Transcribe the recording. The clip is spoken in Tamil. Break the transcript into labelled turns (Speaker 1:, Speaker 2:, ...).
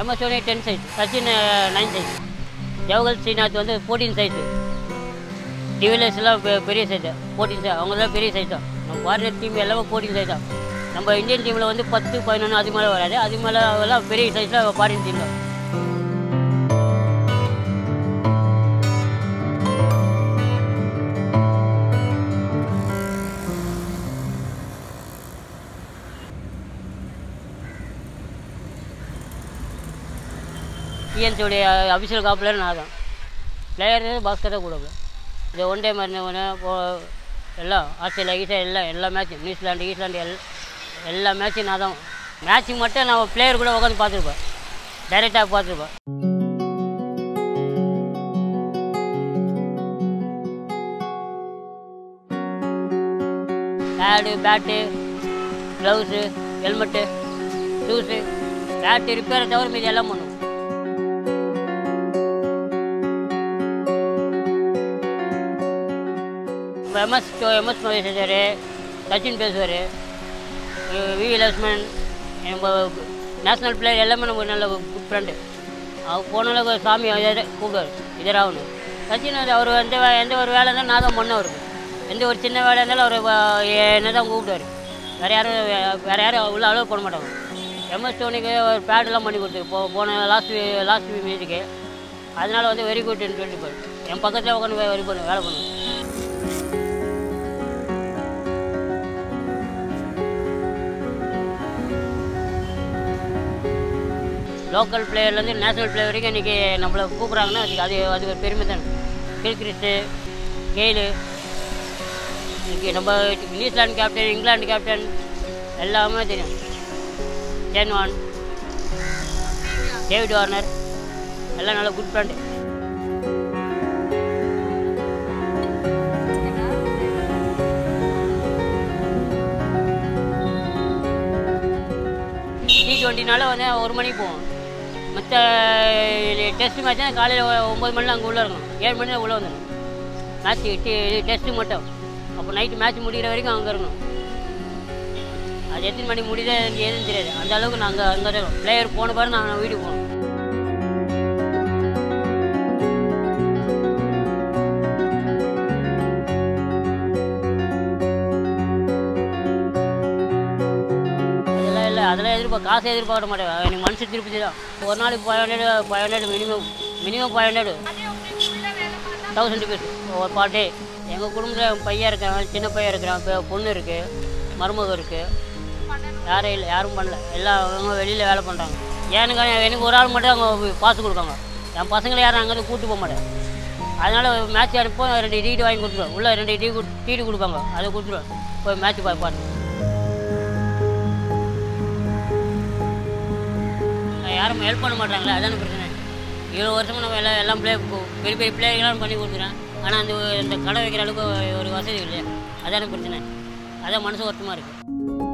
Speaker 1: MS Dhoni ten size Sachin nine size Jawahar Srinath வந்து ஃபோர்டீன் சைஸு டிவிலியர்ஸ் பெ- பெரிய சைஸ் ஃபோர்டீன் சைஸ் அவங்களாம் பெரிய சைஸ் தான். நம்ம ஃபாரினர் டீம் எல்லாமே ஃபோர்டீன் சைஸ் தான். நம்ம இந்தியன் டீமில் வந்து பத்து பதினொன்று அது மேலே வராது. அது மேலே எல்லாம் பெரிய சைஸில் ஃபாரின் டீம் டிஎன்சியோடைய அபிஷியல் காப்பிலர் நான் தான். பிளேயர் பாஸ்கர் தான் கூட இது ஒன் டே மாதிரி ஒன்று எல்லாம் ஆஸ்திரேலியா ஈஸ்ட்ரேலியா எல்லாம் எல்லா மேட்சும் நியூசிலாண்டு ஈஸ்லாண்டு எல் எல்லா மேட்சும் நான் தான். மேட்ச்சுக்கு மட்டும் நான் பிளேயர் கூட உட்காந்து பார்த்துருப்பேன். டைரெக்டாக பார்த்துருப்பேன். Pad bat gloves helmet shoes bat ரிப்பேரை தவிர மீதி எல்லாம் பண்ணுவோம் எம்எஸ் எம்எஸ் பேசுவார் சச்சின் பேசுவார் வி லக்ஷ்மன் நம்ம நேஷ்னல் பிளேயர் எல்லாமே நம்ம நல்ல குட் ஃப்ரெண்டு அவர் போனால சாமி கூப்பிடுவார் இதராகணும். சச்சின் அவர் எந்த வே- எந்த ஒரு வேலை இருந்தாலும் நான் தான் பண்ணவர். எந்த ஒரு சின்ன வேலை இருந்தாலும் அவர் என்ன தான் கூப்பிடுவார். வேறு யாரும் வேறு யாரும் உள்ள அளவு பண்ண மாட்டாங்க. எம்எஸ் தோனிக்கு ஒரு பேடெல்லாம் பண்ணி கொடுத்து போ போன லாஸ்ட் லாஸ்ட் மீட்டுக்கு அதனால் வந்து வெரி குட்னு சொல்லிட்டு போய் என் பக்கத்தில் உட்காந்து வெரி பண்ணுவேன் வேலை பண்ணுவேன் லோக்கல் பிளேயர்லேருந்து நேஷனல் பிளேயர் வரைக்கும் இன்றைக்கி நம்மளை கூப்பிட்றாங்கன்னா அதுக்கு அது அது ஒரு பெருமை தான். கில்கிறிஸ்ட்டு கெயிலு இன்றைக்கி நம்ம நியூசிலாந்து கேப்டன் இங்கிலாந்து கேப்டன் எல்லாமே தெரியும். ஜென்வான் டேவிட் வார்னர் எல்லாம் நல்ல குட் ஃப்ரெண்டு டி ட்வெண்ட்டினால வந்து ஒரு மணிக்கு போவோம். மற்ற டெஸ்ட் மேட்ச்னா காலையில் ஒம்பது மணிலாம் அங்கே உள்ளே இருக்கணும் ஏழு மணியில் உள்ளே வந்துடணும். மேட்ச் டெஸ்ட்டு மட்டும். அப்போ நைட்டு மேட்ச் முடிகிற வரைக்கும் அங்கே இருக்கணும். அது எத்தனை மணி முடியுதோ எனக்கு எதுவும் தெரியாது. அந்த அளவுக்கு நாங்கள் அங்கே தான் இருக்கோம் பிளேயர் போன பாரு நாங்கள் வீட்டுக்கு போகணும். அதெல்லாம் எதிர்பார்க்க காசை எதிர்பார்க்க மாட்டேன். எனக்கு மனசு திருப்தி தான். ஒரு நாளைக்கு five hundred five hundred minimum minimum five hundred thousand rupees ஒரு பார் டே எங்கள் குடும்பத்தில் என் பையன் இருக்கிறான் சின்ன பையன் இருக்கிறான் இப்போ பொண்ணு இருக்குது மருமகம் இருக்குது யாரும் இல்லை யாரும் பண்ணல. எல்லாம் வெளியில் வேலை பண்ணுறாங்க எனக்கு எனக்கு ஒரு ஆள் மட்டும் அவங்க பாஸ் கொடுக்காங்க. என் பசங்களை யாரும் அங்கேருந்து கூப்பிட்டு போக மாட்டேன். அதனால் மேட்ச் அனுப்போம் ரெண்டு டீட்டு வாங்கி கொடுத்துருவேன். உள்ளே ரெண்டு டீ டீட்டு கொடுப்பாங்க. அதை கொடுத்துருவேன். போய் மேட்ச் பார்ப்பாரு யாரும் ஹெல்ப் பண்ண மாட்டாங்களே அதான பிரச்சனை. இவ்வளோ வருஷமும் நம்ம எல்லாம் எல்லாம் பிளே பெரிய பெரிய பிள்ளைகளாம் பண்ணி கொடுக்குறேன். ஆனால் அந்த இந்த கடை வைக்கிற அளவுக்கு ஒரு வசதி இல்லையா. அதான பிரச்சனை. அதான் மனசு வருத்தமாக இருக்குது